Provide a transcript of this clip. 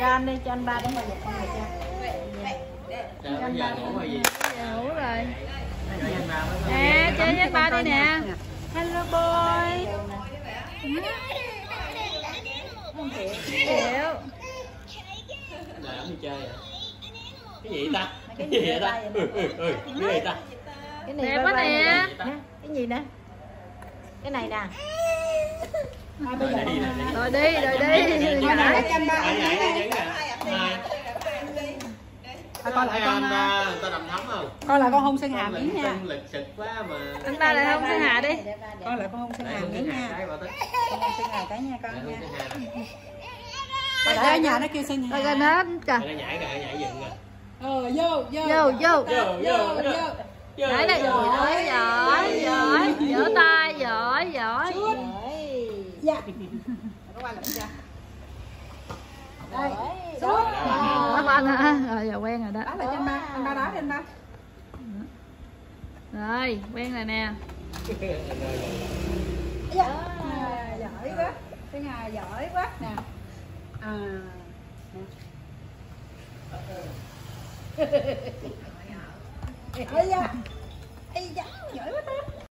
cho anh đi cho anh ba để mà giật con này cho giờ ngủ hay gì? ngủ rồi anh ba nè chơi với ba đi nè hello boy chịu Là ổng đi chơi à? Cái gì ta? Cái gì vậy ta? Ừ, ừ, ừ, cái gì ta? cái này Đẹp quá nè. cái gì nè cái này nè Rồi đi đi. rồi đi rồi đi Nhảy, nhảy, nhảy, nhảy, nhảy nè. Hai. À, coi lại con à, ba, người ta đầm thắm không? coi lại con hôn sơn hà Con miếng nha. lịch sực quá mà. anh ba lại không sơn hà đi. Coi lại con hôn sơn hà miếng nha. Bà con hôn sơn hà cái nha con nha. Bà để ở nhà nó kêu sơn rồi hà nó trời. Để nó nhảy kìa, nhảy dựng kìa. ờ vô vô. Vô vô. Vô, vô, nãy là vô. giỏi giỏi giỏi vỗ tay giỏi giỏi. Dạ. Nó đây xuống Bắt anh hả quen rồi đá đó lại cho anh ba anh ba đá đi anh ba. Rồi quen rồi nè. Dạ à, giỏi quá. Sơn hà giỏi quá. Nè. À nè.